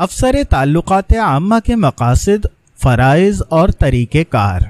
افسر تعلقات عامہ کے مقاصد، فرائض اور طریقہ کار۔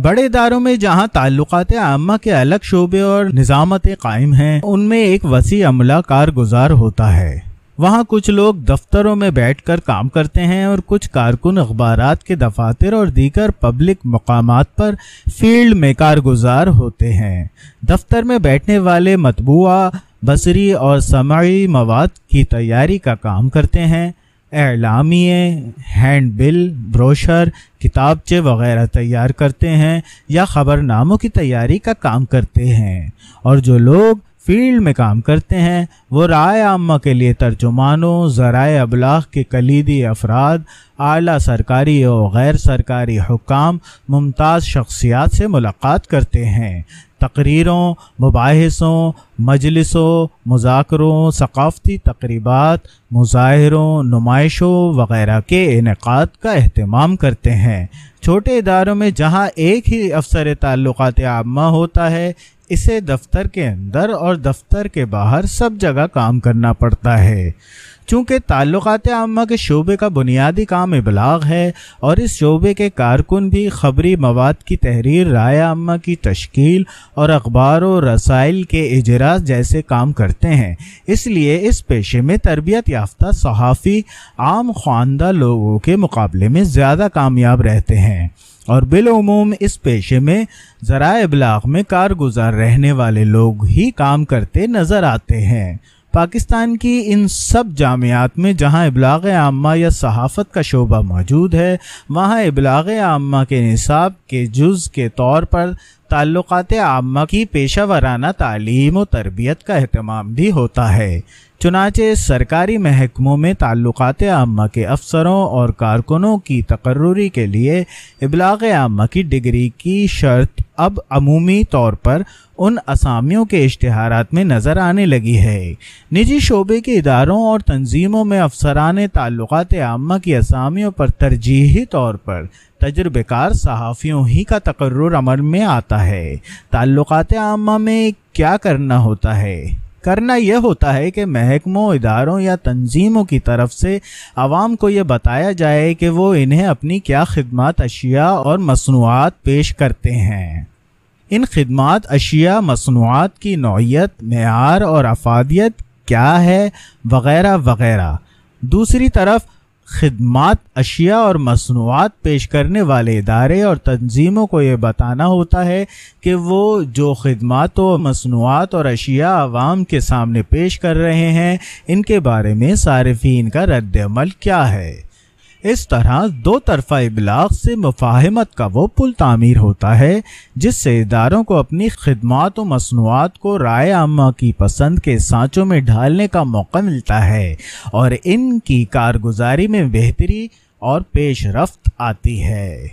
بڑے اداروں میں جہاں تعلقات عامہ کے الگ شعبے اور نظامت قائم ہیں، ان میں ایک وسیع عملہ کارگزار ہوتا ہے۔ وہاں کچھ لوگ دفتروں میں بیٹھ کر کام کرتے ہیں اور کچھ کارکن اخبارات کے دفاتر اور دیگر پبلک مقامات پر فیلڈ میں کارگزار ہوتے ہیں۔ دفتر میں بیٹھنے والے مطبوعہ، بصری اور سمعی مواد کی تیاری کا کام کرتے ہیں۔ اعلامیے ہینڈ بل، بروشر کتابچے وغیرہ تیار کرتے ہیں یا خبر ناموں کی تیاری کا کام کرتے ہیں۔ اور جو لوگ فیلڈ میں کام کرتے ہیں، وہ رائے عامہ کے لیے ترجمانوں، ذرائع ابلاغ کے کلیدی افراد، اعلیٰ سرکاری و غیر سرکاری حکام، ممتاز شخصیات سے ملاقات کرتے ہیں۔ تقریروں، مباحثوں، مجلسوں، مذاکروں، ثقافتی تقریبات، مظاہروں، نمائشوں وغیرہ کے انعقاد کا اہتمام کرتے ہیں۔ چھوٹے اداروں میں جہاں ایک ہی افسر تعلقات عامہ ہوتا ہے اسے دفتر کے اندر اور دفتر کے باہر سب جگہ کام کرنا پڑتا ہے۔ چونکہ تعلقات عامہ کے شعبے کا بنیادی کام ابلاغ ہے اور اس شعبے کے کارکن بھی خبری مواد کی تحریر رائے عامہ کی تشکیل اور اخبار و رسائل کے اجراس جیسے کام کرتے ہیں۔ اس لیے اس پیشے میں تربیت یافتہ صحافی عام خواندہ لوگوں کے مقابلے میں زیادہ کامیاب رہتے ہیں۔ اور بالعموم اس پیشے میں ذرائع ابلاغ میں کارگزار رہنے والے لوگ ہی کام کرتے نظر آتے ہیں۔ پاکستان کی ان سب جامعات میں جہاں ابلاغ عامہ یا صحافت کا شعبہ موجود ہے، وہاں ابلاغ عامہ کے نصاب کے جز کے طور پر تعلقات عامہ کی پیشہ ورانہ تعلیم و تربیت کا اہتمام بھی ہوتا ہے۔ چنانچہ سرکاری محکموں میں تعلقات عامہ کے افسروں اور کارکنوں کی تقرری کے لیے ابلاغ عامہ کی ڈگری کی شرط اب عمومی طور پر ان اسامیوں کے اشتہارات میں نظر آنے لگی ہے۔ نجی شعبے کے اداروں اور تنظیموں میں افسران تعلقات عامہ کی اسامیوں پر ترجیحی طور پر تجربہ کار صحافیوں ہی کا تقرر عمل میں آتا ہے۔ تعلقات عامہ میں کیا کرنا ہوتا ہے؟ کرنا یہ ہوتا ہے کہ محکموں، اداروں یا تنظیموں کی طرف سے عوام کو یہ بتایا جائے کہ وہ انہیں اپنی کیا خدمات، اشیاء اور مصنوعات پیش کرتے ہیں۔ ان خدمات، اشیاء، مصنوعات کی نوعیت، معیار اور افادیت کیا ہے، وغیرہ وغیرہ۔ دوسری طرف خدمات اشیاء اور مصنوعات پیش کرنے والے ادارے اور تنظیموں کو یہ بتانا ہوتا ہے کہ وہ جو خدمات و مصنوعات اور اشیاء عوام کے سامنے پیش کر رہے ہیں، ان کے بارے میں صارفین کا رد عمل کیا ہے۔ اس طرح دو طرفہ ابلاغ سے مفاہمت کا وہ پل تعمیر ہوتا ہے جس سے اداروں کو اپنی خدمات و مصنوعات کو رائے عامہ کی پسند کے سانچوں میں ڈھالنے کا موقع ملتا ہے اور ان کی کارگزاری میں بہتری اور پیش رفت آتی ہے۔